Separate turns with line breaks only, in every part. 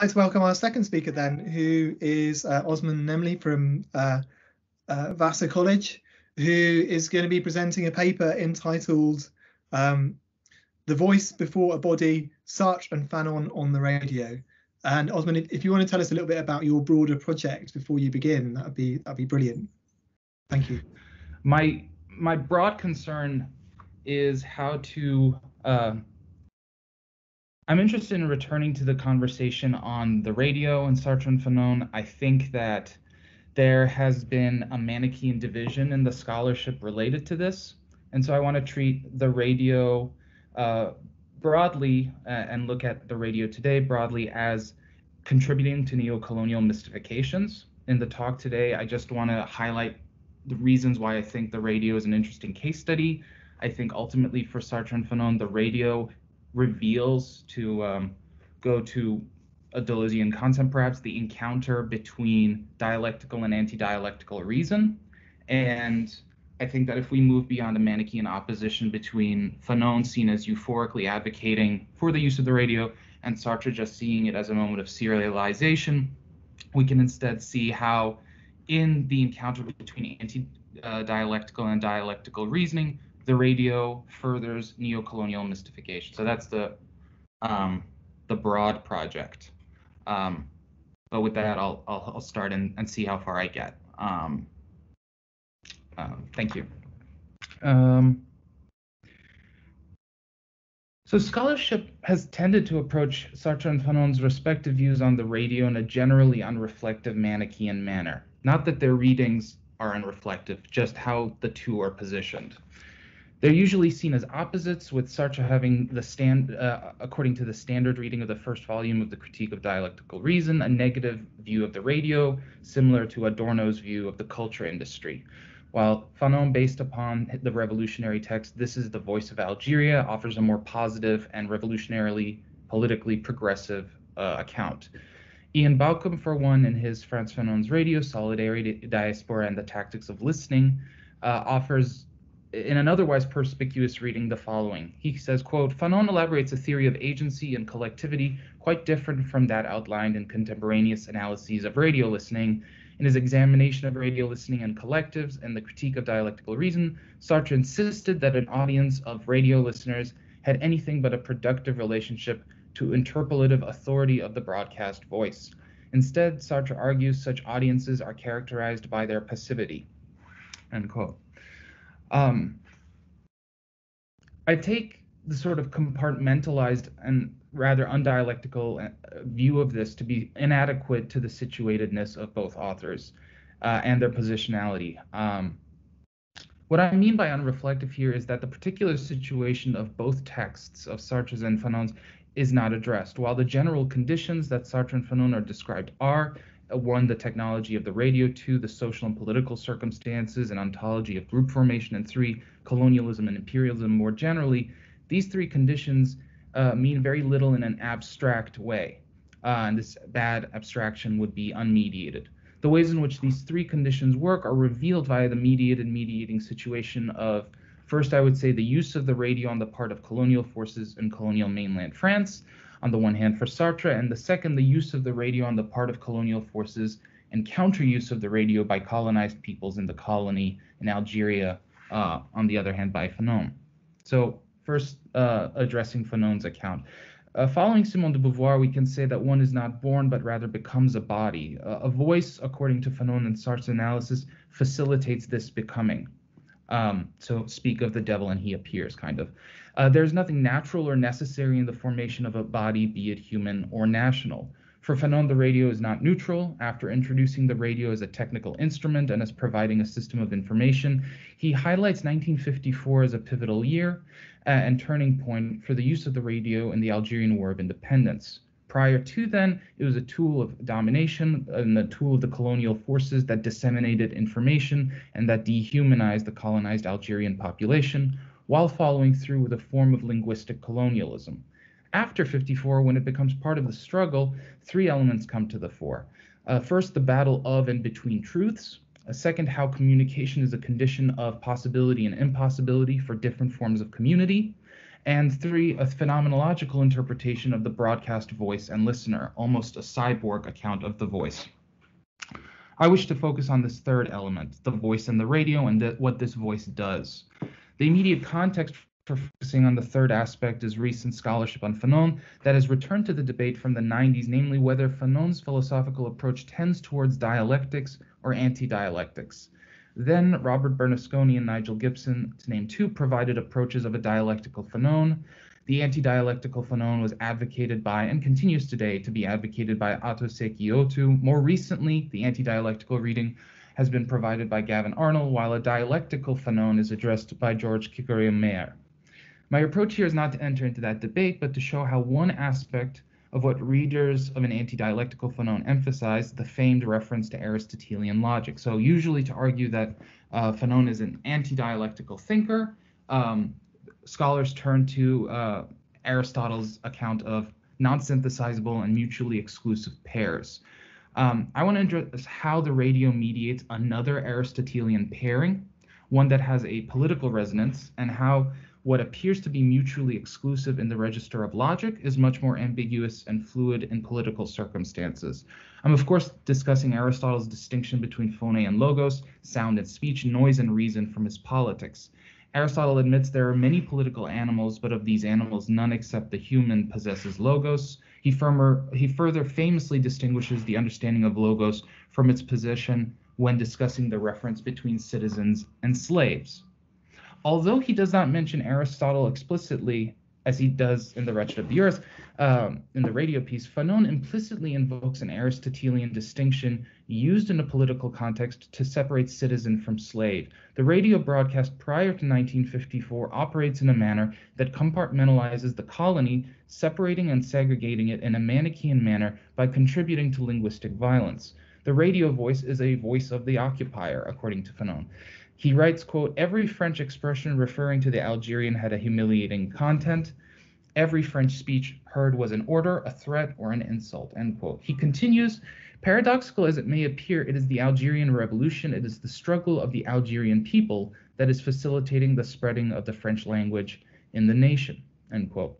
like to welcome our second speaker then, who is uh, Osman Nemli from uh, uh, Vassar College, who is going to be presenting a paper entitled um, The Voice Before a Body, Sartre and Fanon on the Radio. And Osman, if, you want to tell us a little bit about your broader project before you begin, that'd be that'd be brilliant. Thank you.
My my broad concern is how to uh, I'm interested in returning to the conversation on the radio and Sartre and Fanon. I think that there has been a Manichean division in the scholarship related to this. And so I want to treat the radio uh, broadly uh, and look at the radio today broadly as contributing to neo-colonial mystifications. In the talk today, I just want to highlight the reasons why I think the radio is an interesting case study. I think ultimately for Sartre and Fanon, the radio reveals to um, go to a Deleuzean concept, perhaps the encounter between dialectical and anti-dialectical reason. And I think that if we move beyond a Manichean opposition between Fanon seen as euphorically advocating for the use of the radio and Sartre just seeing it as a moment of serialization, we can instead see how in the encounter between anti-dialectical and dialectical reasoning, the radio furthers neo-colonial mystification. So that's the um, the broad project. Um, but with that, I'll I'll, I'll start and, and see how far I get. Um, uh, thank you. Um, so scholarship has tended to approach Sartre and Fanon's respective views on the radio in a generally unreflective Manichean manner. Not that their readings are unreflective, just how the two are positioned. They're usually seen as opposites, with Sartre having the stand, uh, according to the standard reading of the first volume of the Critique of Dialectical Reason, a negative view of the radio, similar to Adorno's view of the culture industry. While Fanon, based upon the revolutionary text This is the Voice of Algeria, offers a more positive and revolutionarily politically progressive uh, account. Ian Baucom, for one, in his Frantz Fanon's Radio, Solidarity, Diaspora, and the Tactics of Listening, uh, offers in an otherwise perspicuous reading the following. He says, quote, Fanon elaborates a theory of agency and collectivity quite different from that outlined in contemporaneous analyses of radio listening. In his examination of radio listening and collectives and the critique of dialectical reason, Sartre insisted that an audience of radio listeners had anything but a productive relationship to interpolative authority of the broadcast voice. Instead, Sartre argues such audiences are characterized by their passivity. End quote. Um, I take the sort of compartmentalized and rather undialectical uh, view of this to be inadequate to the situatedness of both authors uh, and their positionality. Um, what I mean by unreflective here is that the particular situation of both texts of Sartre's and Fanon's is not addressed. While the general conditions that Sartre and Fanon are described are, one, the technology of the radio, two, the social and political circumstances and ontology of group formation, and three, colonialism and imperialism more generally, these three conditions uh, mean very little in an abstract way. Uh, and this bad abstraction would be unmediated. The ways in which these three conditions work are revealed via the mediated mediating situation of, first, I would say, the use of the radio on the part of colonial forces in colonial mainland France, on the one hand for Sartre, and the second, the use of the radio on the part of colonial forces and counter use of the radio by colonized peoples in the colony in Algeria, uh, on the other hand, by Fanon. So, first, uh, addressing Fanon's account. Uh, following Simone de Beauvoir, we can say that one is not born, but rather becomes a body. a voice, according to Fanon and Sartre's analysis, facilitates this becoming. Um, so speak of the devil and he appears, kind of. Uh, there's nothing natural or necessary in the formation of a body, be it human or national. For Fanon, the radio is not neutral. After introducing the radio as a technical instrument and as providing a system of information, he highlights 1954 as a pivotal year uh, and turning point for the use of the radio in the Algerian War of Independence. Prior to then, it was a tool of domination and a tool of the colonial forces that disseminated information and that dehumanized the colonized Algerian population while following through with a form of linguistic colonialism. After 54, when it becomes part of the struggle, three elements come to the fore. Uh, first, the battle of and between truths. A second, how communication is a condition of possibility and impossibility for different forms of community. And three, a phenomenological interpretation of the broadcast voice and listener, almost a cyborg account of the voice. I wish to focus on this third element, the voice and the radio, and th- what this voice does. The immediate context for focusing on the third aspect is recent scholarship on Fanon that has returned to the debate from the 90s, namely whether Fanon's philosophical approach tends towards dialectics or anti dialectics. Then Robert Bernasconi and Nigel Gibson, to name two, provided approaches of a dialectical Fanon. The anti-dialectical Fanon was advocated by and continues today to be advocated by Ato Sekyi-Otu. More recently, the anti-dialectical reading has been provided by Gavin Arnall, while a dialectical Fanon is addressed by George Ciccariello-Maher. My approach here is not to enter into that debate, but to show how one aspect of what readers of an anti-dialectical Fanon emphasize, the famed reference to Aristotelian logic. So usually to argue that uh, Fanon is an anti-dialectical thinker, um, scholars turn to uh, Aristotle's account of non-synthesizable and mutually exclusive pairs. Um, I want to address how the radio mediates another Aristotelian pairing, one that has a political resonance, and how what appears to be mutually exclusive in the register of logic is much more ambiguous and fluid in political circumstances. I'm, of course, discussing Aristotle's distinction between phone and logos, sound and speech, noise and reason from his politics. Aristotle admits there are many political animals, but of these animals, none except the human possesses logos. He, firmer, he further famously distinguishes the understanding of logos from its position when discussing the reference between citizens and slaves. Although he does not mention Aristotle explicitly, as he does in The Wretched of the Earth, um, in the radio piece, Fanon implicitly invokes an Aristotelian distinction used in a political context to separate citizen from slave. The radio broadcast prior to 1954 operates in a manner that compartmentalizes the colony, separating and segregating it in a Manichaean manner by contributing to linguistic violence. The radio voice is a voice of the occupier, according to Fanon. He writes, quote, every French expression referring to the Algerian had a humiliating content. Every French speech heard was an order, a threat, or an insult, end quote. He continues, paradoxical as it may appear, it is the Algerian revolution, it is the struggle of the Algerian people that is facilitating the spreading of the French language in the nation, end quote.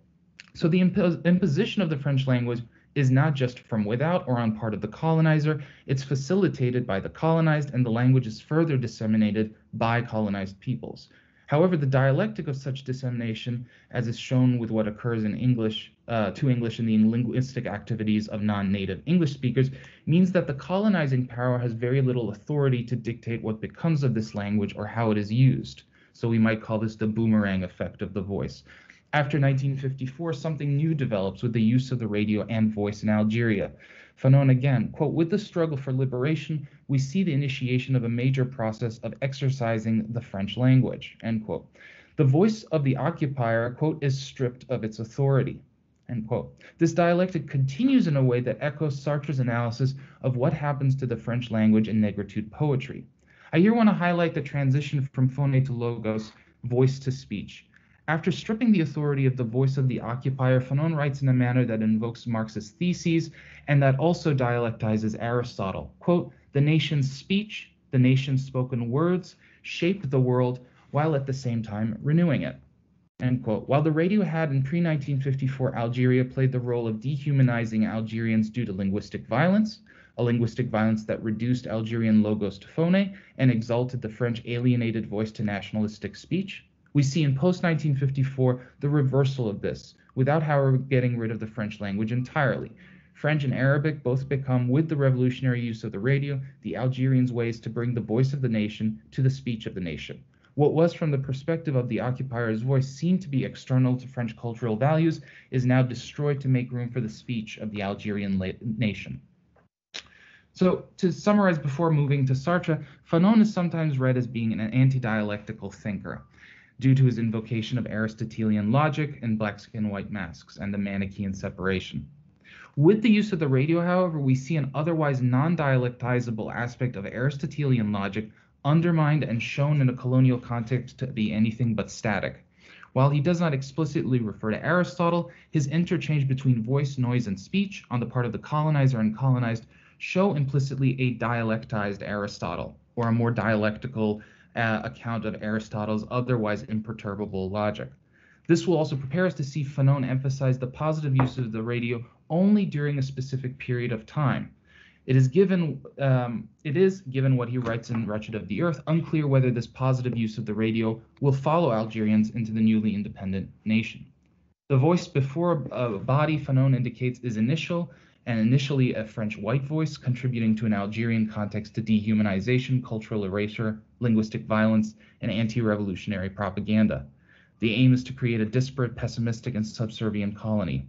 So the imposition of the French language is not just from without or on part of the colonizer, it's facilitated by the colonized, and the language is further disseminated by colonized peoples. However, the dialectic of such dissemination, as is shown with what occurs in English uh, to English in the linguistic activities of non-native English speakers, means that the colonizing power has very little authority to dictate what becomes of this language or how it is used. So we might call this the boomerang effect of the voice. After 1954, something new develops with the use of the radio and voice in Algeria. Fanon again, quote, with the struggle for liberation, we see the initiation of a major process of exercising the French language, end quote. The voice of the occupier, quote, is stripped of its authority, end quote. This dialectic continues in a way that echoes Sartre's analysis of what happens to the French language in negritude poetry. I here want to highlight the transition from phone to logos, voice to speech. After stripping the authority of the voice of the occupier, Fanon writes in a manner that invokes Marxist theses and that also dialectizes Aristotle. Quote, the nation's speech, the nation's spoken words shaped the world while at the same time renewing it. End quote. While the radio had in pre 1954 Algeria played the role of dehumanizing Algerians due to linguistic violence, a linguistic violence that reduced Algerian logos to phone and exalted the French alienated voice to nationalistic speech, we see in post 1954 the reversal of this, without, however, getting rid of the French language entirely. French and Arabic both become, with the revolutionary use of the radio, the Algerians' ways to bring the voice of the nation to the speech of the nation. What was, from the perspective of the occupier's voice, seen to be external to French cultural values is now destroyed to make room for the speech of the Algerian la- nation. So, to summarize before moving to Sartre, Fanon is sometimes read as being an anti dialectical thinker due to his invocation of Aristotelian logic in black skin white masks and the Manichaean separation. With the use of the radio, however, we see an otherwise non dialectizable aspect of Aristotelian logic undermined and shown in a colonial context to be anything but static. While he does not explicitly refer to Aristotle, his interchange between voice, noise, and speech on the part of the colonizer and colonized show implicitly a dialectized Aristotle, or a more dialectical uh, account of Aristotle's otherwise imperturbable logic. This will also prepare us to see Fanon emphasize the positive use of the radio only during a specific period of time. It is given um, it is given what he writes in Wretched of the Earth, unclear whether this positive use of the radio will follow Algerians into the newly independent nation. The voice before a body, Fanon indicates, is initial and initially a French white voice, contributing to an Algerian context to dehumanization, cultural erasure, linguistic violence, and anti revolutionary propaganda. The aim is to create a disparate, pessimistic, and subservient colony.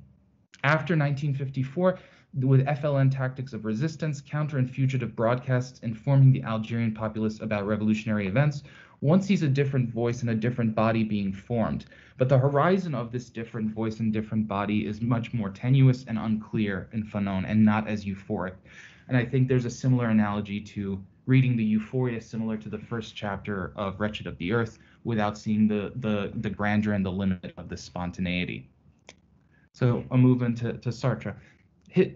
After 1954, with FLN tactics of resistance, counter and fugitive broadcasts informing the Algerian populace about revolutionary events, one sees a different voice and a different body being formed. But the horizon of this different voice and different body is much more tenuous and unclear in Fanon and not as euphoric. And I think there's a similar analogy to reading the euphoria similar to the first chapter of Wretched of the Earth without seeing the the, the grandeur and the limit of the spontaneity. So a move into to Sartre.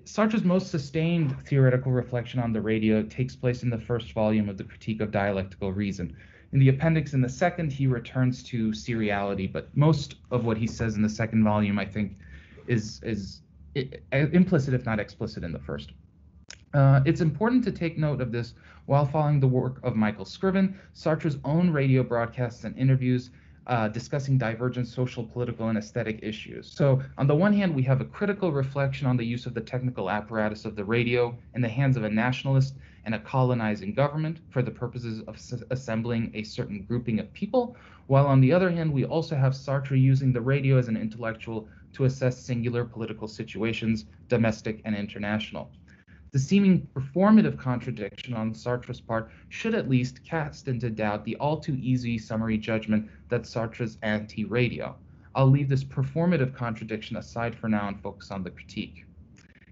Sartre's most sustained theoretical reflection on the radio takes place in the first volume of the Critique of Dialectical Reason. In the appendix in the second, he returns to seriality, but most of what he says in the second volume, I think, is is implicit, if not explicit, in the first. Uh, it's important to take note of this while following the work of Michael Scriven, Sartre's own radio broadcasts and interviews uh, discussing divergent social, political, and aesthetic issues. So, on the one hand, we have a critical reflection on the use of the technical apparatus of the radio in the hands of a nationalist and a colonizing government for the purposes of assembling a certain grouping of people, while on the other hand, we also have Sartre using the radio as an intellectual to assess singular political situations, domestic and international. The seeming performative contradiction on Sartre's part should at least cast into doubt the all too easy summary judgment that Sartre's anti radio. I'll leave this performative contradiction aside for now and focus on the critique.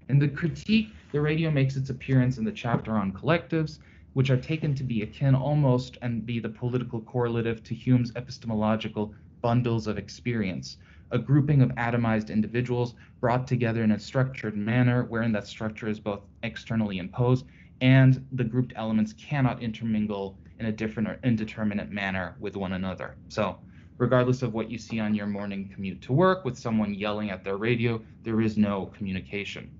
In the critique, the radio makes its appearance in the chapter on collectives, which are taken to be akin almost and be the political correlative to Hume's epistemological bundles of experience, a grouping of atomized individuals brought together in a structured manner wherein that structure is both externally imposed and the grouped elements cannot intermingle in a different or indeterminate manner with one another. So, regardless of what you see on your morning commute to work with someone yelling at their radio, there is no communication.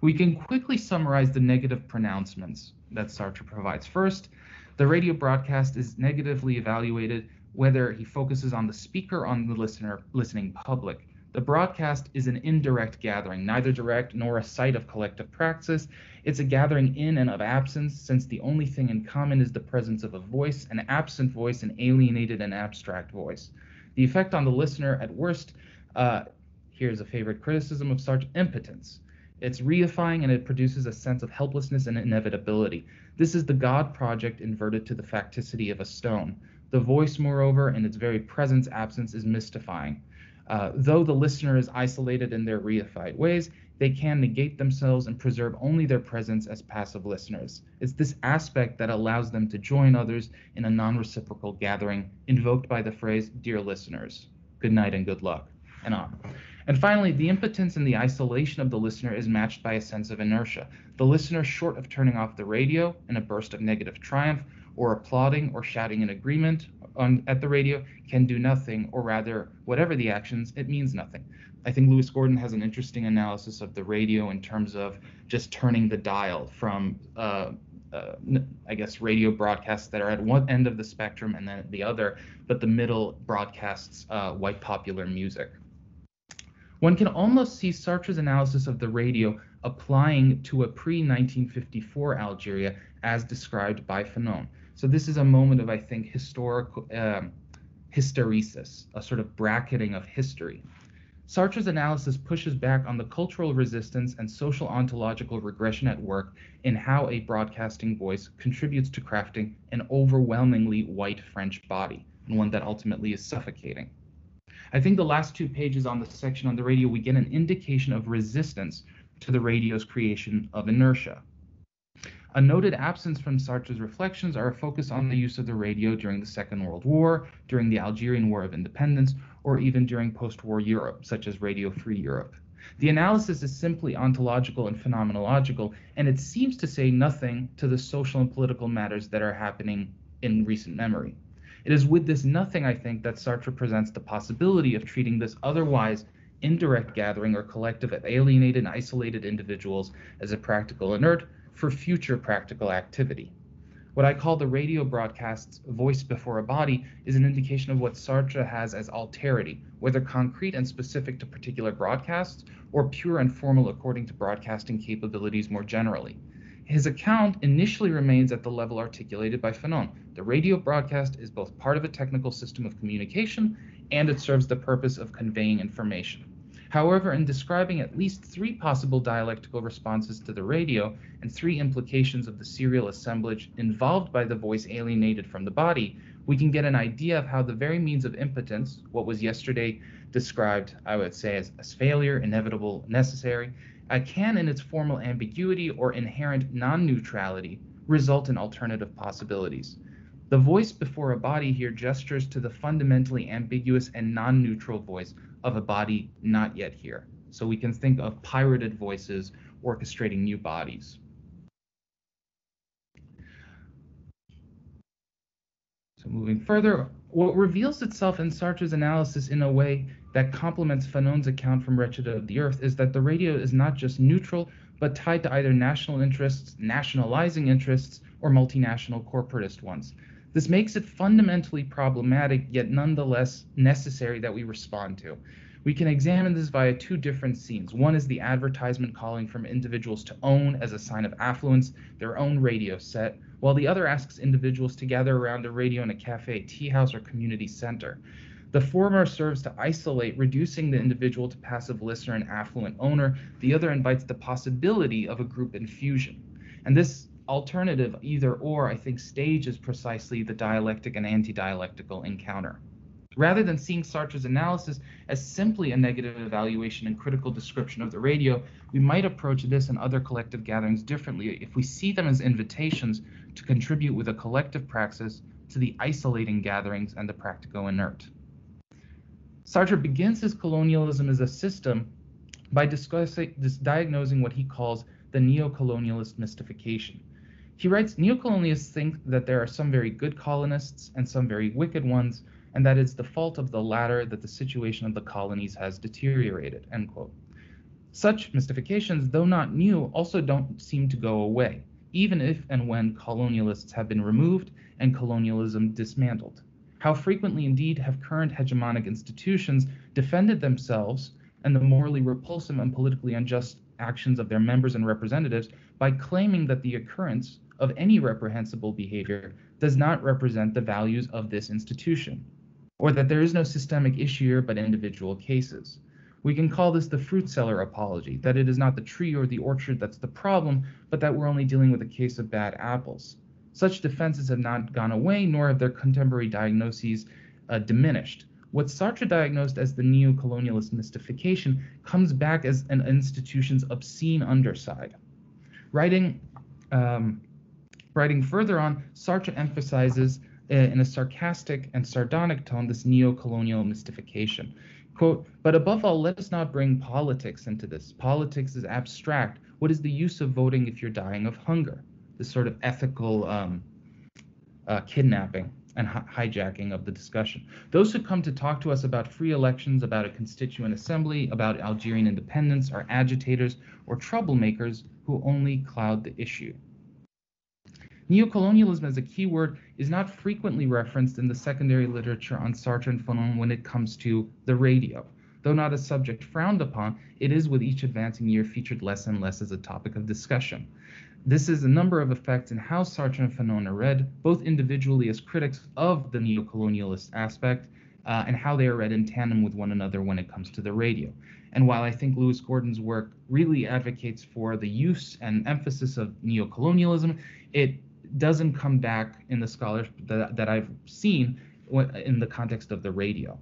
We can quickly summarize the negative pronouncements that Sartre provides. First, the radio broadcast is negatively evaluated whether he focuses on the speaker or on the listener listening public. The broadcast is an indirect gathering, neither direct nor a site of collective praxis. It's a gathering in and of absence, since the only thing in common is the presence of a voice, an absent voice, an alienated and abstract voice. The effect on the listener, at worst, uh, here's a favorite criticism of Sartre impotence. It's reifying and it produces a sense of helplessness and inevitability. This is the God project inverted to the facticity of a stone. The voice, moreover, in its very presence absence, is mystifying. Uh, though the listener is isolated in their reified ways, they can negate themselves and preserve only their presence as passive listeners. It's this aspect that allows them to join others in a non reciprocal gathering, invoked by the phrase, Dear listeners, good night and good luck, and on. And finally, the impotence and the isolation of the listener is matched by a sense of inertia. The listener, short of turning off the radio in a burst of negative triumph, or applauding or shouting in agreement on, at the radio can do nothing, or rather, whatever the actions, it means nothing. I think Lewis Gordon has an interesting analysis of the radio in terms of just turning the dial from, uh, uh, I guess, radio broadcasts that are at one end of the spectrum and then at the other, but the middle broadcasts uh, white popular music. One can almost see Sartre's analysis of the radio applying to a pre 1954 Algeria as described by Fanon. So this is a moment of, I think, historical um, hysteresis, a sort of bracketing of history. Sartre's analysis pushes back on the cultural resistance and social ontological regression at work in how a broadcasting voice contributes to crafting an overwhelmingly white French body, and one that ultimately is suffocating. I think the last two pages on the section on the radio, we get an indication of resistance to the radio's creation of inertia. A noted absence from Sartre's reflections are a focus on the use of the radio during the Second World War, during the Algerian War of Independence, or even during post war Europe, such as Radio Free Europe. The analysis is simply ontological and phenomenological, and it seems to say nothing to the social and political matters that are happening in recent memory. It is with this nothing, I think, that Sartre presents the possibility of treating this otherwise indirect gathering or collective of alienated and isolated individuals as a practical inert for future practical activity. What I call the radio broadcast's voice before a body is an indication of what Sartre has as alterity, whether concrete and specific to particular broadcasts or pure and formal according to broadcasting capabilities more generally. His account initially remains at the level articulated by Fanon. The radio broadcast is both part of a technical system of communication and it serves the purpose of conveying information. However, in describing at least three possible dialectical responses to the radio and three implications of the serial assemblage involved by the voice alienated from the body, we can get an idea of how the very means of impotence, what was yesterday described, I would say, as, as failure, inevitable, necessary, uh, can, in its formal ambiguity or inherent non neutrality, result in alternative possibilities. The voice before a body here gestures to the fundamentally ambiguous and non neutral voice of a body not yet here. So we can think of pirated voices orchestrating new bodies. So moving further, what reveals itself in Sartre's analysis in a way that complements Fanon's account from Wretched of the Earth is that the radio is not just neutral, but tied to either national interests, nationalizing interests, or multinational corporatist ones. This makes it fundamentally problematic, yet nonetheless necessary that we respond to. We can examine this via two different scenes. One is the advertisement calling from individuals to own, as a sign of affluence, their own radio set, while the other asks individuals to gather around a radio in a cafe, tea house, or community center. The former serves to isolate, reducing the individual to passive listener and affluent owner. The other invites the possibility of a group in fusion. And this alternative either or, I think, stages precisely the dialectic and anti dialectical encounter. Rather than seeing Sartre's analysis as simply a negative evaluation and critical description of the radio, we might approach this and other collective gatherings differently if we see them as invitations to contribute with a collective praxis to the isolating gatherings and the practico inert. Sartre begins his colonialism as a system by discussing, this, diagnosing what he calls the neo-colonialist mystification. He writes, Neocolonialists think that there are some very good colonists and some very wicked ones, and that it's the fault of the latter that the situation of the colonies has deteriorated. End quote. Such mystifications, though not new, also don't seem to go away, even if and when colonialists have been removed and colonialism dismantled. How frequently, indeed, have current hegemonic institutions defended themselves and the morally repulsive and politically unjust actions of their members and representatives by claiming that the occurrence of any reprehensible behavior does not represent the values of this institution, or that there is no systemic issue here but individual cases. We can call this the fruit seller apology, that it is not the tree or the orchard that's the problem, but that we're only dealing with a case of bad apples. Such defenses have not gone away, nor have their contemporary diagnoses uh, diminished. What Sartre diagnosed as the neo colonialist mystification comes back as an institution's obscene underside. Writing um, Writing further on, Sartre emphasizes uh, in a sarcastic and sardonic tone this neo-colonial mystification. Quote, but above all, let us not bring politics into this. Politics is abstract. What is the use of voting if you're dying of hunger? This sort of ethical um, uh, kidnapping and hi- hijacking of the discussion. Those who come to talk to us about free elections, about a constituent assembly, about Algerian independence are agitators or troublemakers who only cloud the issue. Neocolonialism as a keyword is not frequently referenced in the secondary literature on Sartre and Fanon when it comes to the radio. Though not a subject frowned upon, it is with each advancing year featured less and less as a topic of discussion. This is a number of effects in how Sartre and Fanon are read, both individually as critics of the neocolonialist aspect uh, and how they are read in tandem with one another when it comes to the radio. And while I think Lewis Gordon's work really advocates for the use and emphasis of neocolonialism, it doesn't come back in the scholarship that, that I've seen in the context of the radio.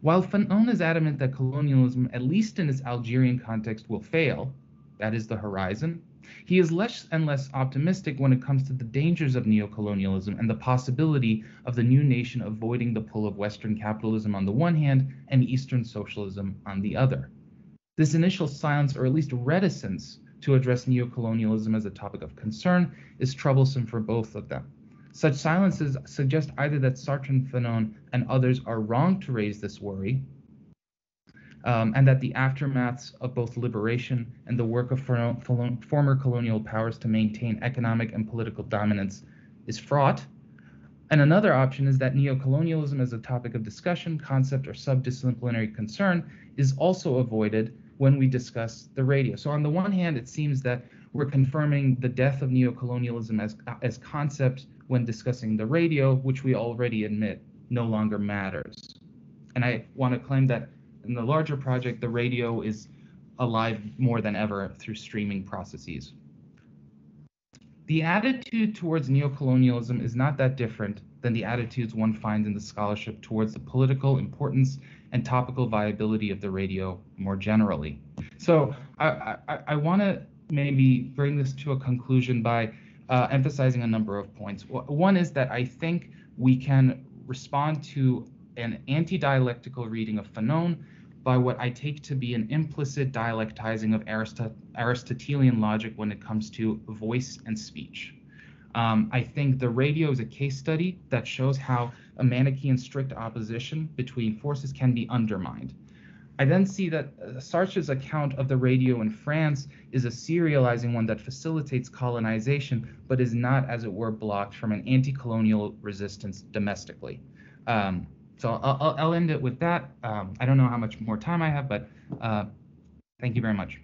While Fanon is adamant that colonialism, at least in its Algerian context, will fail, that is the horizon, he is less and less optimistic when it comes to the dangers of neocolonialism and the possibility of the new nation avoiding the pull of Western capitalism on the one hand and Eastern socialism on the other. This initial silence, or at least reticence, to address neocolonialism as a topic of concern is troublesome for both of them. Such silences suggest either that Sartre and Fanon and others are wrong to raise this worry, um, and that the aftermaths of both liberation and the work of former colonial powers to maintain economic and political dominance is fraught. And another option is that neocolonialism as a topic of discussion, concept, or subdisciplinary concern is also avoided when we discuss the radio. So on the one hand, it seems that we're confirming the death of neocolonialism as, as concept when discussing the radio, which we already admit no longer matters. And I want to claim that in the larger project, the radio is alive more than ever through streaming processes. The attitude towards neocolonialism is not that different than the attitudes one finds in the scholarship towards the political importance and topical viability of the radio more generally. So I, I, I want to maybe bring this to a conclusion by uh, emphasizing a number of points. One is that I think we can respond to an anti-dialectical reading of Fanon by what I take to be an implicit dialectizing of Arist- Aristotelian logic when it comes to voice and speech. Um, I think the radio is a case study that shows how a Manichaean strict opposition between forces can be undermined. I then see that uh, Sartre's account of the radio in France is a serializing one that facilitates colonization, but is not, as it were, blocked from an anti colonial resistance domestically. Um, so I'll, I'll, end it with that. Um, I don't know how much more time I have, but uh, thank you very much.